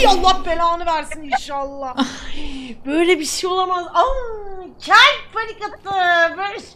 Ay Allah belanı versin inşallah. Böyle bir şey olamaz. Aa, kalp panik attı. Böyle şey.